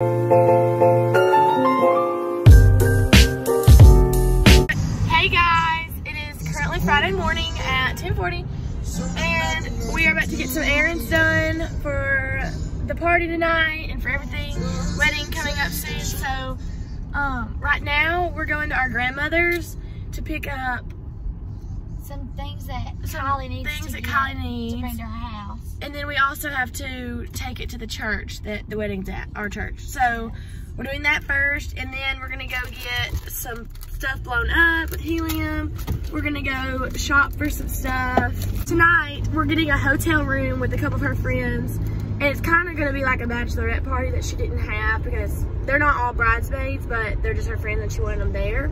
Hey guys, it is currently Friday morning at 1040 and we are about to get some errands done for the party tonight and for everything, wedding coming up soon. So um, right now we're going to our grandmother's to pick up Some things that some Kylie needs things that Kylie needs. And then we also have to take it to the church that the wedding's at, our church. So we're doing that first, and then we're gonna go get some stuff blown up with helium. We're gonna go shop for some stuff. Tonight, we're getting a hotel room with a couple of her friends. And it's kind of gonna be like a bachelorette party that she didn't have because they're not all bridesmaids, but they're just her friends and she wanted them there.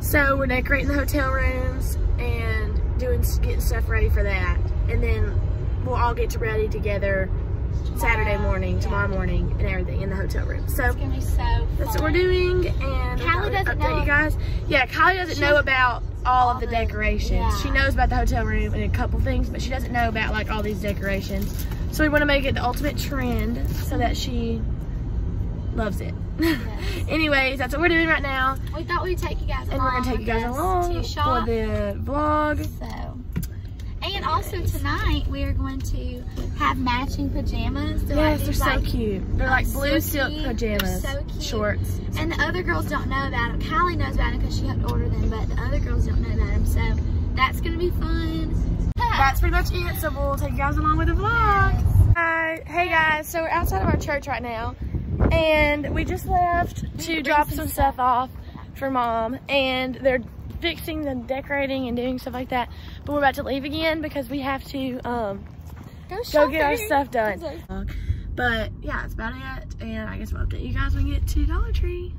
So we're decorating the hotel rooms and doing getting stuff ready for that. And then we'll all get to ready together Saturday morning, tomorrow morning, and everything in the hotel room. So It's gonna be so that's what we're doing. And I'll doesn't update know- you guys. Yeah, Kylie doesn't She- know about all of the decorations. yeah. She knows about the hotel room and a couple things, but she doesn't know about like all these decorations. So we want to make it the ultimate trend so that she loves it. Yes. Anyways, that's what we're doing right now. We thought we'd take you guys And along we're gonna take you guys along to for the vlog. So, also tonight we are going to have matching pajamas. Yes, like they're these, so like- cute. Uh, they're like blue silk cute. They're pajamas, so cute. shorts. And the other girls don't know about them. Kylie knows about them because she helped order them, but the other girls don't know about them. So that's gonna be fun. That's pretty much it. So we'll take you guys along with the vlog. Hi, hey guys. So we're outside of our church right now, and we just left to drop some stuff off for mom, and they're fixing the decorating and doing stuff like that. But we're about to leave again because we have to um, Go, go get our stuff done. But yeah, that's about it. And I guess we'll update you guys when we get to Dollar Tree.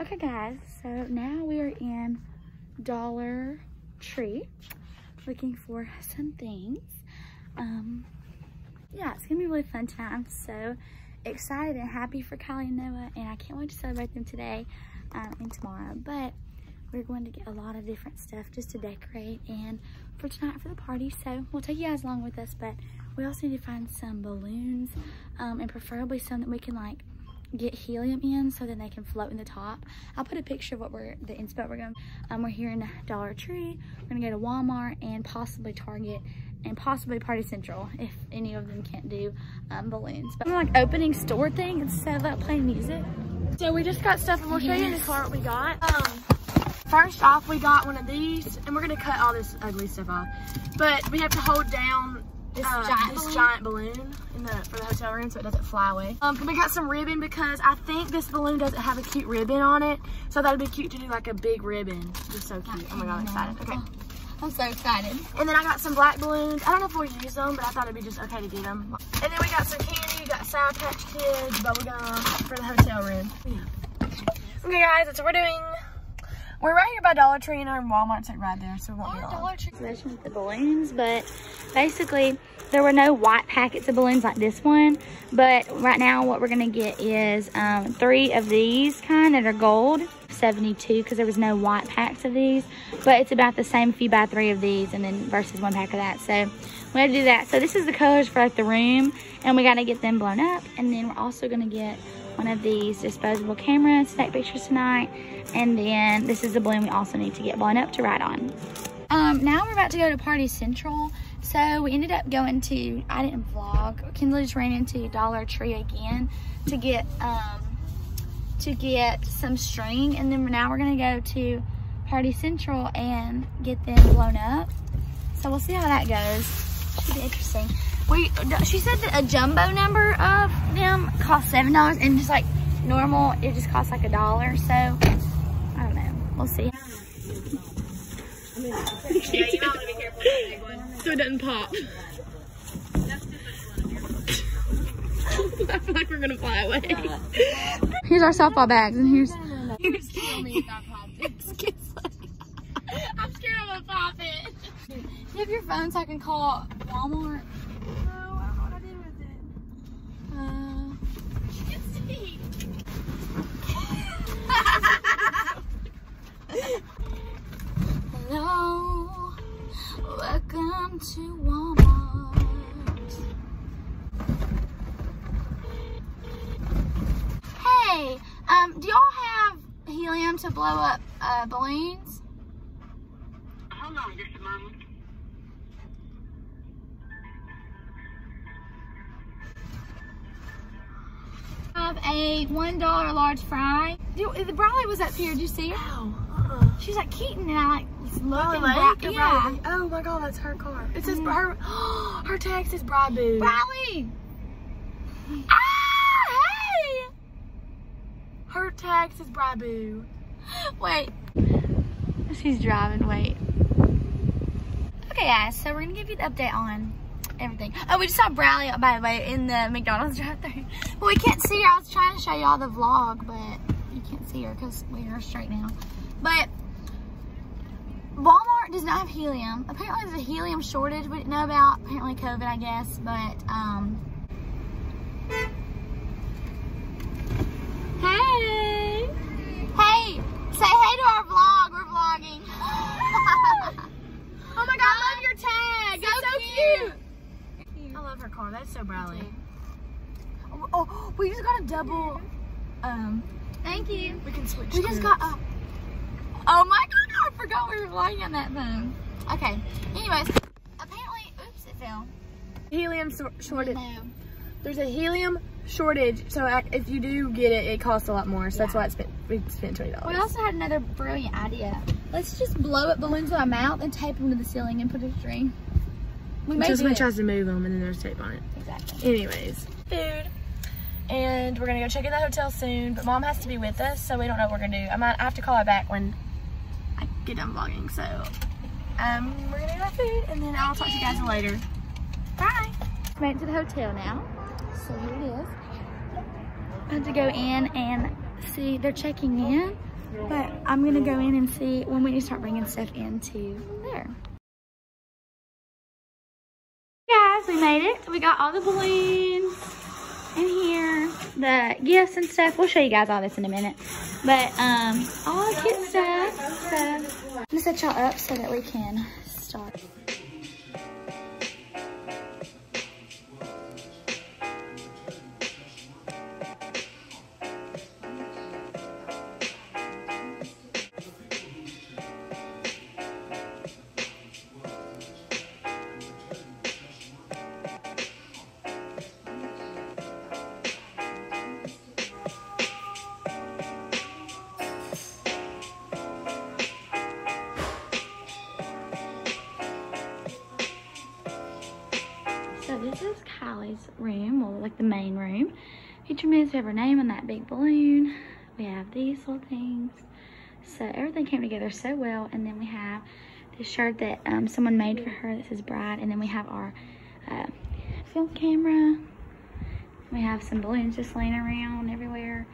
Okay guys, so now we are in Dollar Tree looking for some things. Um, yeah, it's gonna be a really fun. I'm so excited and happy for Kylie and Noah and I can't wait to celebrate them today um, and tomorrow. But we're going to get a lot of different stuff just to decorate and for tonight for the party. So we'll take you guys along with us, but we also need to find some balloons um, and preferably some that we can like get helium in so then they can float in the top. I'll put a picture of what we're, the inspo we're going. Um, we're here in Dollar Tree. We're gonna go to Walmart and possibly Target and possibly Party Central if any of them can't do um, balloons. But like opening store thing instead of playing music. So we just got stuff and we'll show you in the car what we got. Um, first off, we got one of these and we're gonna cut all this ugly stuff off. But we have to hold down This uh, giant this balloon? giant balloon in the, for the hotel room so it doesn't fly away. Um, we got some ribbon because I think this balloon doesn't have a cute ribbon on it. So that'd be cute to do like a big ribbon. It's so cute. Oh my god, I'm excited. Okay. I'm so excited. And then I got some black balloons. I don't know if we'll use them, but I thought it'd be just okay to get them. And then we got some candy. We got Sour Patch Kids, bubble gum for the hotel room. Okay, guys, that's what we're doing. We're right here by Dollar Tree, and our Walmart's like right there, so we won't be long. Tree with the balloons, but basically there were no white packets of balloons like this one. But right now what we're gonna get is um, three of these kind that are gold, 72, because there was no white packs of these. But it's about the same if you buy three of these and then versus one pack of that. So we had to do that. So this is the colors for like the room, and we gotta get them blown up. And then we're also gonna get one of these disposable cameras to take pictures tonight. And then this is the balloon we also need to get blown up to ride on. Um, now we're about to go to Party Central. So we ended up going to, I didn't vlog, Kinsley just ran into Dollar Tree again to get, um, to get some string. And then now we're gonna go to Party Central and get them blown up. So we'll see how that goes. Should be interesting. We, she said that a jumbo number of them cost seven dollars, and just like normal, it just costs like a dollar. So I don't know. We'll see. So it doesn't pop. I feel like we're gonna fly away. Here's our softball bags, and here's I'm scared I'm gonna pop it. Do you have your phone so I can call Walmart? To Walmart. Um, do y'all have helium to blow up uh, balloons? Hold on just a moment. Have a one dollar large fry. Do, the Bradley was up here. Did you see her? Ow. She's like Keatyn, and I like looking. Bra- Or yeah, Bradley? Oh my god, that's her car. It says Mhm. her her tag says Bradley. Bradley. Ah, hey. Her tag says Braboo. Wait. She's driving, wait. Okay guys, so we're gonna give you the update on everything. Oh, we just saw Bradley, by the way, in the McDonald's drive thru But we can't see her. I was trying to show y'all the vlog, but you can't see her because we are straight now. But Walmart does not have helium. Apparently there's a helium shortage we didn't know about. Apparently COVID, I guess. But, um... Hey! Hey! Say hey to our vlog. We're vlogging. Oh my god, I love your tag. So it's so cute. cute. I love her car. That's so Bradley. Oh, oh, we just got a double. Um, thank you. We can switch. We just got a. Oh my god, forgot we were vlogging on that phone. Okay. Anyways, apparently, oops, it fell. helium shortage. No. There's a helium shortage, so if you do get it, it costs a lot more. So that's why it's spent, we spent twenty dollars. We also had another brilliant idea. Let's just blow up balloons with our mouth and tape them to the ceiling and put a string. We may Until do somebody it. tries to move them, and then there's tape on it. Exactly. Anyways, food. And we're gonna go check in the hotel soon, but mom has to be with us, so we don't know what we're gonna do. I might I have to call her back when get done vlogging. So, um, we're gonna our food, and then I'll talk to you guys later. Bye. Made it to the hotel now. So here it is. I have to go in and see, they're checking in, but I'm gonna go in and see when we need to start bringing stuff into there. Guys, we made it. We got all the balloons in here, the gifts and stuff. We'll show you guys all this in a minute. But um, all the cute stuff. So I'm gonna set y'all up so that we can start. Like the main room. Each room have her name on that big balloon. We have these little things. So everything came together so well. And then we have this shirt that um, someone made for her that says bride. And then we have our uh, film camera. We have some balloons just laying around everywhere.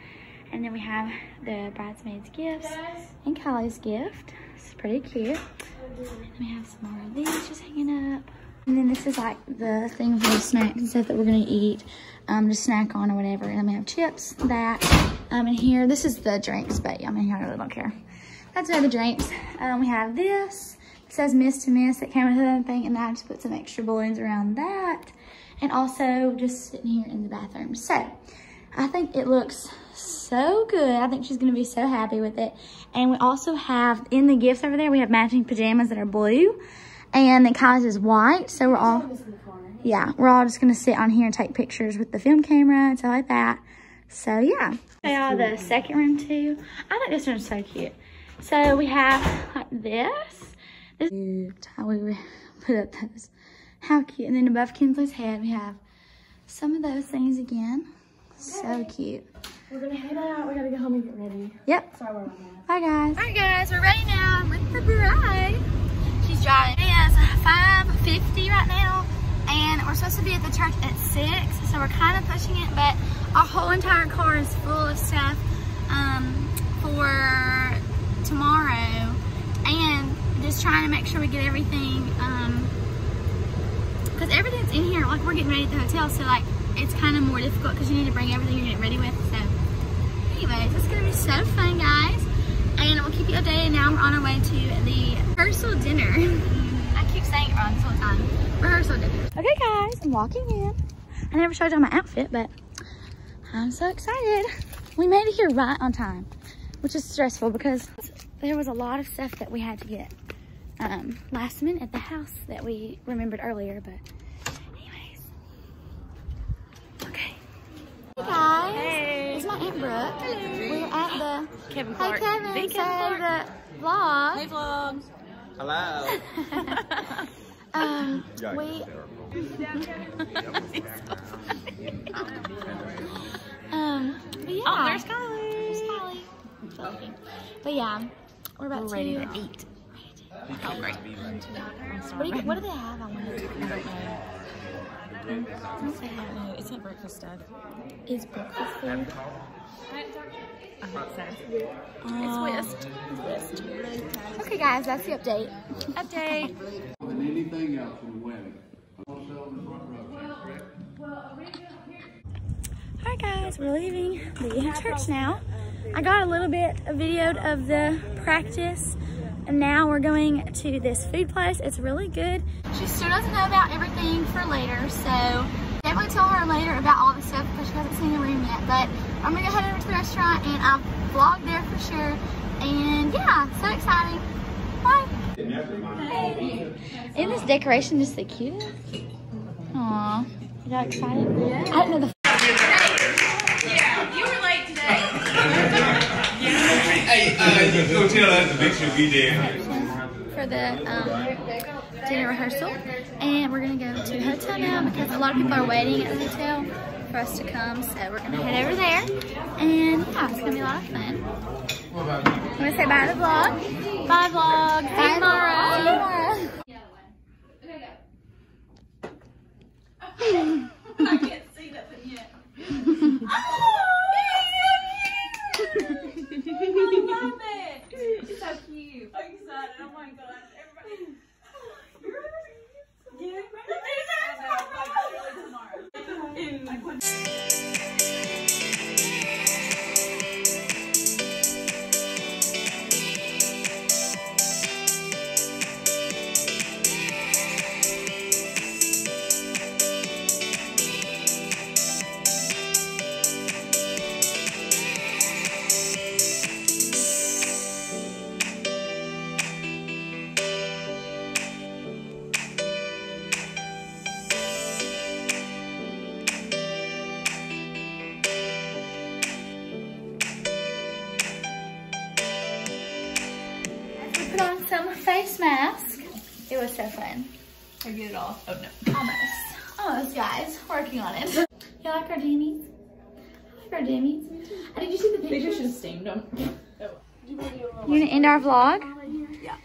And then we have the bridesmaids' gifts and Kylie's gift. It's pretty cute. And we have some more of these just hanging up. And then this is like the thing for the snacks and stuff that we're gonna eat, um, to snack on or whatever. And then we have chips, that, um, and here, this is the drinks, but yeah, I mean, I really don't care. That's all the drinks. Um, we have this, it says Miss to Miss, it came with another thing, and I just put some extra balloons around that. And also just sitting here in the bathroom. So, I think it looks so good. I think she's gonna be so happy with it. And we also have, in the gifts over there, we have matching pajamas that are blue. And then Kylie's is white, so we're all, yeah, we're all just gonna sit on here and take pictures with the film camera and stuff like that. So yeah. Yeah, the second room too. I think this one's so cute. So we have like this. This is how we put up those. How cute. And then above Kinsley's head, we have some of those things again. So cute. We're gonna head out. We gotta go home and get ready. Yep. Sorry, we're. Bye guys. All right guys, we're ready now. I'm with the bride. Driving. It is 5.50 right now. And we're supposed to be at the church at 6. So we're kind of pushing it. But our whole entire car is full of stuff um, for tomorrow. And just trying to make sure we get everything. Because everything's in here. Like we're getting ready at the hotel. So like it's kind of more difficult because you need to bring everything you're getting ready with. So anyways, it's going to be so fun, guys. And we'll keep you updated. Now we're on our way to the rehearsal dinner. I keep saying it wrong this time. Rehearsal dinner. Okay, guys, I'm walking in. I never showed y'all my outfit, but I'm so excited. we made it here right on time, which is stressful because there was a lot of stuff that we had to get um, last minute at the house that we remembered earlier, but anyways. Okay. Hey guys. Hey. It's my Aunt Brooke. We're at the Kevin Hey Clark. Kevin, Big say Kevin Clark. the vlog. Hey vlog. Hello. Um, we um, but yeah. Oh, there's Kylie. There's Kylie. Joking. But yeah, we're about We're to ready to eat. Oh, great. What do, you, what do they have? I wonder. What's they have? It's not breakfast stuff. Is breakfast food? I hope so. It's uh, Twist. Twist. Okay, guys, that's the update. Update. than anything else in the wedding. Alright guys, we're leaving the church now. I got a little bit of videoed of the practice and now we're going to this food place. It's really good. She still doesn't know about everything for later, so definitely tell her later about all the stuff because she hasn't seen the room yet. But I'm gonna go head over to the restaurant and I'll vlog there for sure. And yeah, so exciting. Bye. Isn't this decoration just the cutest? Aw, you got excited? Yeah. I didn't know the go tell us to make sure we there. for the um, dinner rehearsal. And we're gonna go to the hotel now because a lot of people are waiting at the hotel for us to come. So we're gonna head over there. And yeah, it's gonna be a lot of fun. I'm gonna say bye to the vlog. Bye vlog. Bye tomorrow. We I all. Oh no. Almost. Almost, guys. Working on it. You like our jammies? I like our jammies. Uh, Did you see the They pictures? should have steamed them. You gonna end our vlog? Yeah.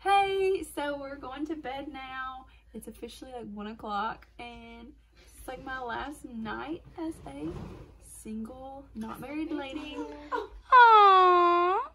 Hey, so we're going to bed now. It's officially like one o'clock and it's like my last night as a single, not married lady.